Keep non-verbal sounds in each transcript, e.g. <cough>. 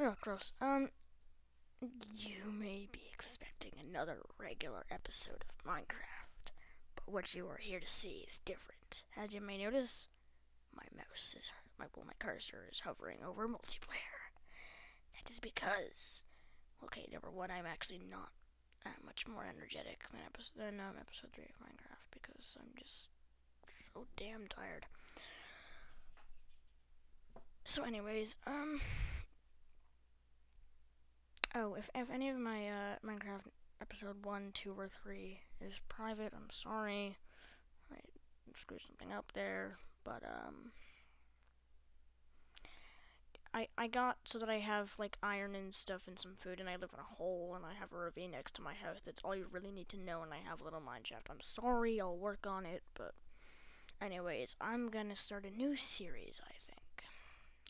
Oh, gross. Um, you may be expecting another regular episode of Minecraft, but what you are here to see is different. As you may notice, my mouse is, my, well, my cursor is hovering over multiplayer. That is because, okay, number one, I'm actually not that much more energetic than episode, than, um, episode 3 of Minecraft because I'm just so damn tired. So anyways, um, Oh, if, if any of my uh, Minecraft episode 1, 2, or 3 is private, I'm sorry. I screwed something up there, but, um... I, I got so that I have, like, iron and stuff and some food, and I live in a hole, and I have a ravine next to my house. That's all you really need to know, and I have a little mine shaft. I'm sorry, I'll work on it, but... Anyways, I'm gonna start a new series, I think.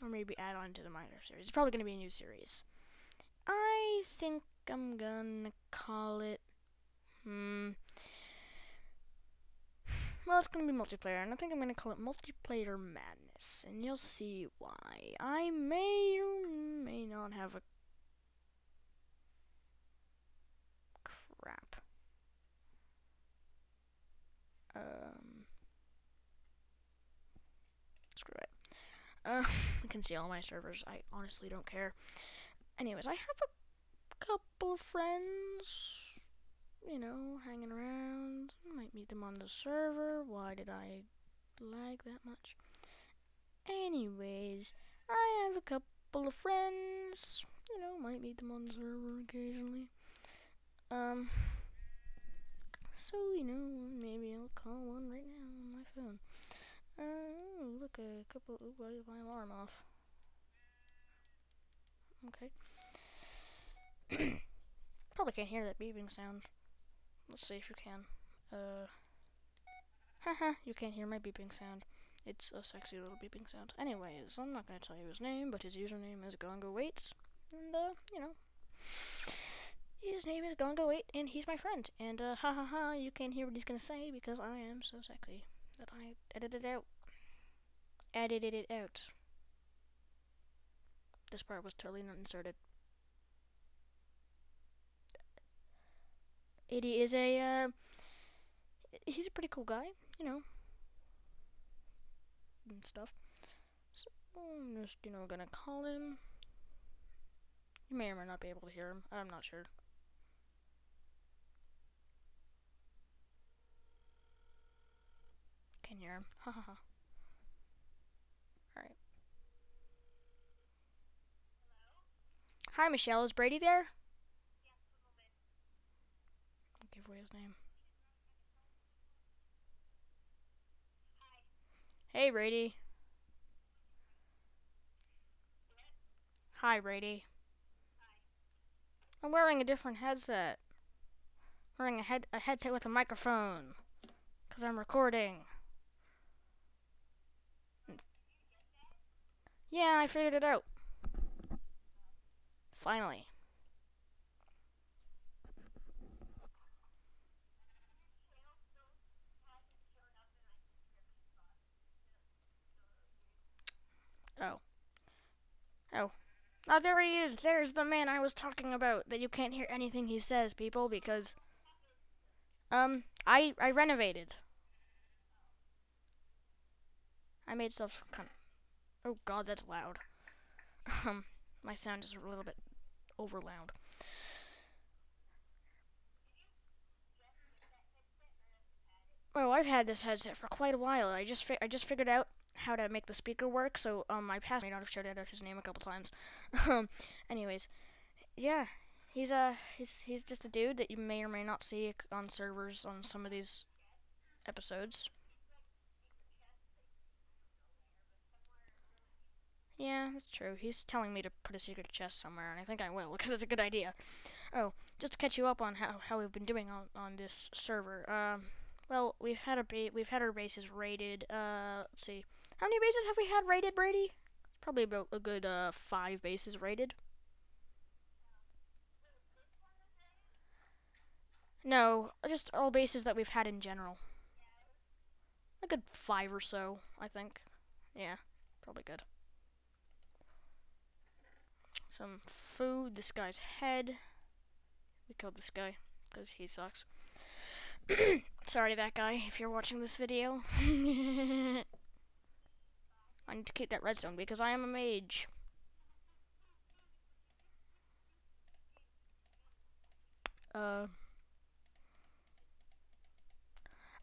Or maybe add on to the Minecraft series. It's probably gonna be a new series. I think I'm gonna call it. Hmm. Well, it's gonna be multiplayer, and I think I'm gonna call it Multiplayer Madness, and you'll see why. I may or may not have a. Crap. Um. Screw it. Uh, <laughs> I can see all my servers. I honestly don't care. Anyways, I have a couple of friends, you know, hanging around. Might meet them on the server. Why did I lag that much? Anyways, I have a couple of friends. You know, might meet them on the server occasionally. Um, so, you know, maybe I'll call one right now on my phone. Uh, look, a couple, ooh, my alarm off. Okay. <coughs> Probably can't hear that beeping sound. Let's see if you can. Uh. Haha, you can't hear my beeping sound. It's a sexy little beeping sound. Anyways, I'm not gonna tell you his name, but his username is Gongo8. And, uh, you know. His name is Gongo8, and he's my friend. And, uh, ha ha ha, you can't hear what he's gonna say because I am so sexy that I edited it out. Edited it out. This part was totally not inserted. Eddie is a, uh, he's a pretty cool guy, you know, and stuff. So I'm just, you know, gonna call him. You may or may not be able to hear him. I'm not sure. Can you hear him. Ha ha ha. Alright. Hi, Michelle. Is Brady there? I'll give away his name. Hey, Brady. Hi, Brady. I'm wearing a different headset. wearing a head a headset with a microphone. Cause I'm recording. Yeah, I figured it out. Finally. Oh. Oh. Oh, there he is. There's the man I was talking about. That you can't hear anything he says, people, because... Um, I, I renovated. I made stuff kind of... Oh god, that's loud. <laughs> Um, my sound is a little bit over loud. Oh, I've had this headset for quite a while. I just I just figured out how to make the speaker work, so um, my past may not have shouted out his name a couple times. <laughs> um, anyways, yeah, he's a uh, he's he's just a dude that you may or may not see on servers on some of these episodes. Yeah, that's true. He's telling me to put a secret chest somewhere, and I think I will, <laughs> because it's a good idea. Oh, just to catch you up on how, how we've been doing on, on this server. Um, well, we've had a ba we've had our bases raided. Uh, let's see. How many bases have we had raided, Brady? Probably about a good uh, five bases raided. No, just all bases that we've had in general. A good five or so, I think. Yeah, probably good. Some food. This guy's head. We killed this guy because he sucks. <coughs> Sorry, that guy, if you're watching this video. <laughs> I need to keep that redstone because I am a mage. Uh.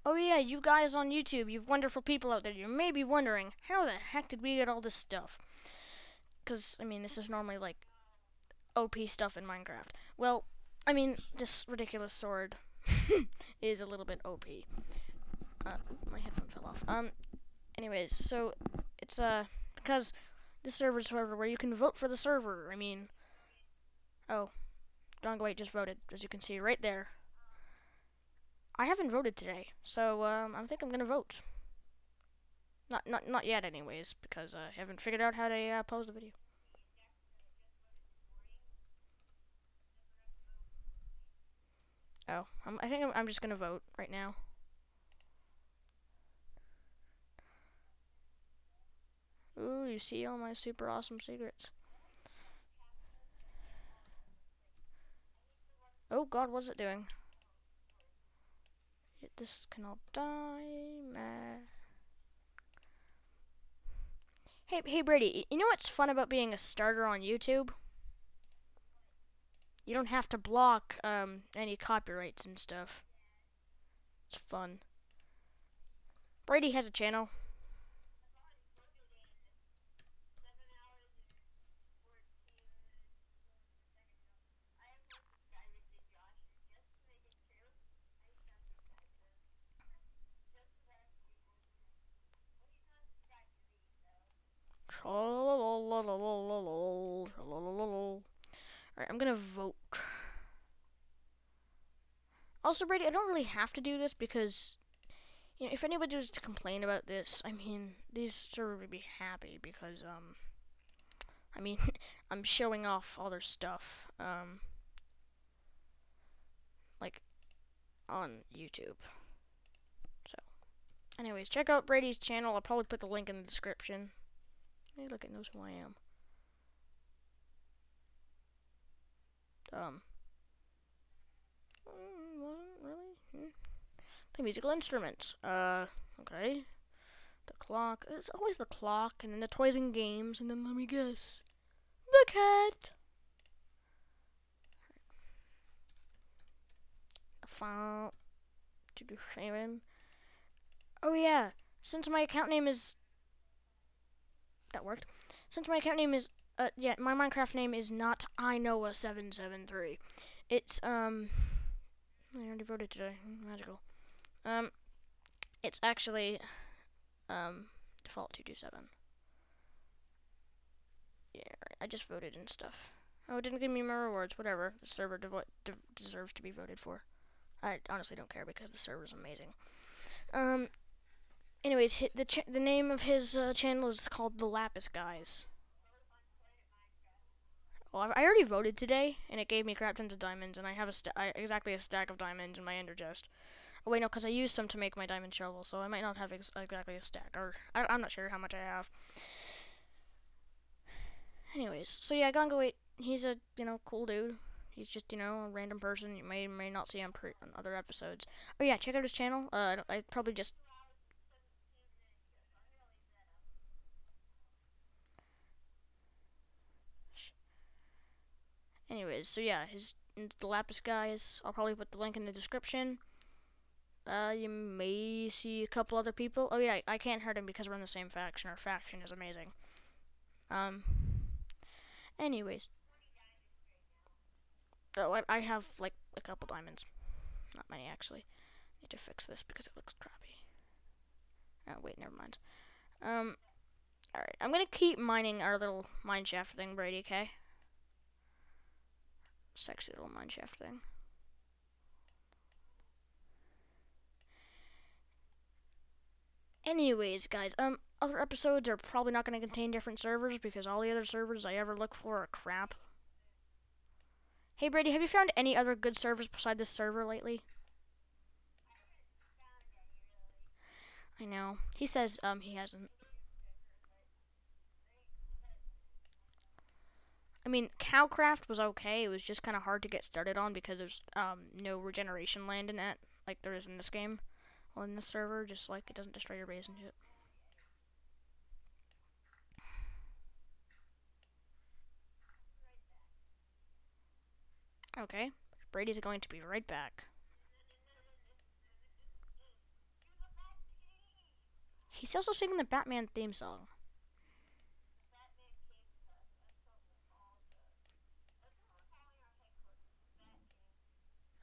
Oh yeah, you guys on YouTube, you wonderful people out there, you may be wondering, how the heck did we get all this stuff? Because, I mean, this is normally, like, OP stuff in Minecraft. Well, I mean, this ridiculous sword <laughs> is a little bit OP. Uh, my headphone fell off. Um, anyways, so, it's, uh, because the server's server where you can vote for the server. I mean, oh, John Wait just voted, as you can see right there. I haven't voted today, so um, I think I'm gonna vote. Not not not yet, anyways, because uh, I haven't figured out how to uh, the video. Oh, I'm, I think I'm, I'm just gonna vote right now. Ooh, you see all my super awesome secrets. Oh god, what's it doing? this can all die. Hey, hey Brady, you know what's fun about being a starter on YouTube? You don't have to block um, any copyrights and stuff. It's fun. Brady has a channel. Alright, I'm gonna vote. Also, Brady, I don't really have to do this because, you know, if anybody was to complain about this, I mean, these servers would be happy because, um, I mean, <laughs> I'm showing off all their stuff, um, like, on YouTube. So, anyways, check out Brady's channel. I'll probably put the link in the description. Hey, look, it knows who I am. Um. Mm, really. Hmm. The musical instruments. Uh, okay. The clock. It's always the clock, and then the toys and games, and then let me guess. The cat! The font. To do shaving. Oh yeah, since my account name is that worked. Since my account name is, uh, yeah, my Minecraft name is not iNoah773. It's, um, I already voted today. Magical. Um, it's actually, um, default 227. Yeah, I just voted and stuff. Oh, it didn't give me my rewards. Whatever. The server de deserves to be voted for. I honestly don't care because the server's amazing. Um, Anyways, the the name of his uh, channel is called The Lapis Guys. Well, I already voted today, and it gave me crap tons of diamonds, and I have a I, exactly a stack of diamonds in my ender chest. Oh wait, no, because I used some to make my diamond shovel, so I might not have ex exactly a stack, or I, am not sure how much I have. Anyways, so yeah, Gongo 8, he's a, you know, cool dude. He's just, you know, a random person you may may not see on, on other episodes. Oh yeah, check out his channel. Uh, I probably just Anyways, so yeah, his the Lapis guys. I'll probably put the link in the description. Uh, you may see a couple other people. Oh yeah, I can't hurt him because we're in the same faction. Our faction is amazing. Um. Anyways. Oh, I, I have like a couple diamonds. Not many actually. Need to fix this because it looks crappy. Oh wait, never mind. Um. Alright, I'm gonna keep mining our little mine shaft thing, Brady, okay? Sexy little mineshaft thing. Anyways, guys, um, other episodes are probably not going to contain different servers because all the other servers I ever look for are crap. Hey, Brady, have you found any other good servers beside this server lately? I know. He says, um, he hasn't. I mean, Cowcraft was okay. It was just kind of hard to get started on because there's um, no regeneration land in it, like there is in this game. Well, in this server, just like it doesn't destroy your base and shit. Okay, Brady's going to be right back. He's also singing the Batman theme song.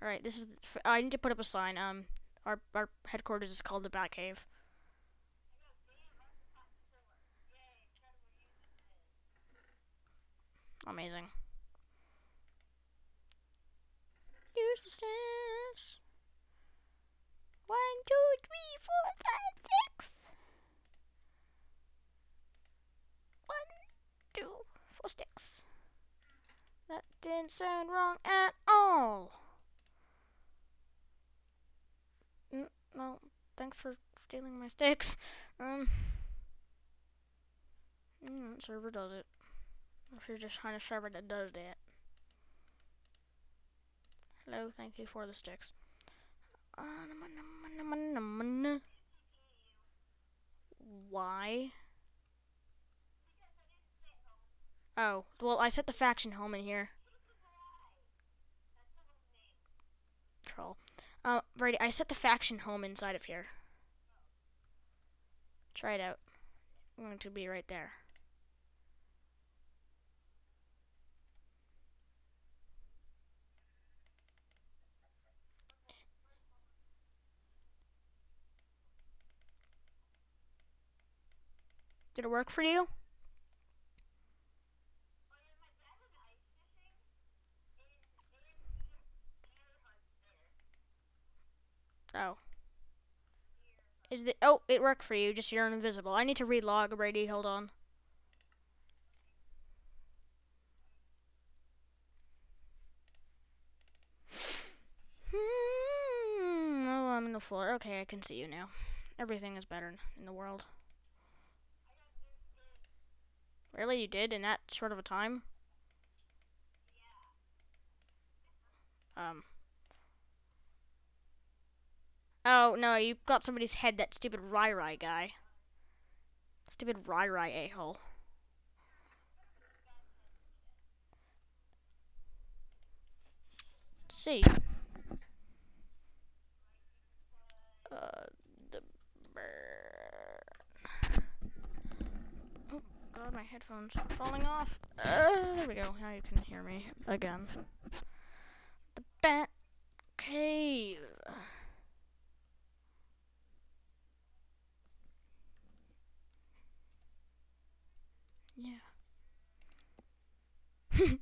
All right, this is. I need to put up a sign. Um, our our headquarters is called the Batcave. Amazing. Uselessness. One, two, three, four, five, six. One, two, four sticks. That didn't sound wrong at all. Mm, well, thanks for stealing my sticks. Um, mm, server does it. If you're just trying to server that does that. Hello, thank you for the sticks. Why? Oh, well, I set the faction home in here. Troll. Uh, I set the faction home inside of here. Try it out. I'm going to be right there. Did it work for you? Oh. The oh it worked for you, just you're invisible. I need to relog Brady, hold on. Hmm, oh, I'm in the floor. Okay, I can see you now. Everything is better in the world. Really, you did in that short of a time? Um. Oh, no, you got somebody's head, that stupid Rai Rai guy. Stupid Rai Rai a-hole. see. Uh, the Oh, God, my headphones are falling off. Uh, there we go. Now you can hear me again. The Bat Cave. Yeah. <laughs>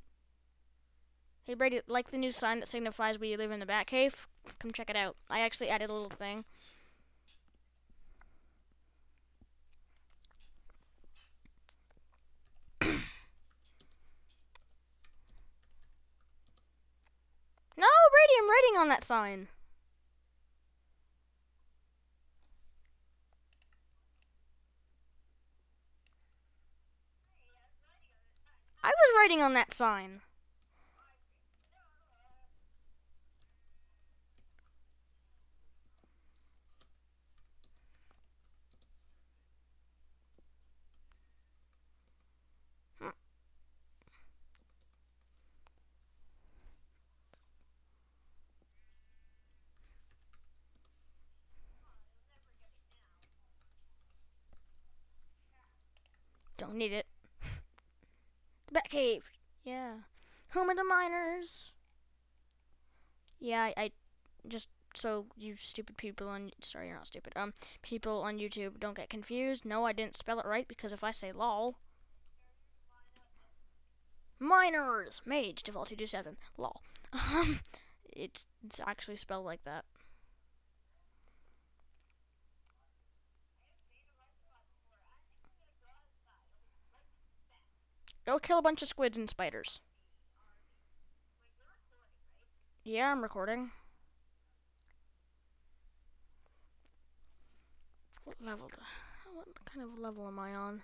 hey Brady, like the new sign that signifies we live in the Batcave? Come check it out. I actually added a little thing. <coughs> no, Brady, I'm writing on that sign. Writing on that sign. Don't need it. Batcave. Yeah. Home of the miners. Yeah, I, I just so you stupid people on sorry you're not stupid um people on YouTube don't get confused. No, I didn't spell it right because if I say lol. Miners mage default two two seven lol. <laughs> Um, it's it's actually spelled like that. Go kill a bunch of squids and spiders. Yeah, I'm recording. What level? What kind of level am I on?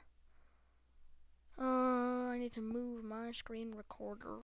Uh, I need to move my screen recorder.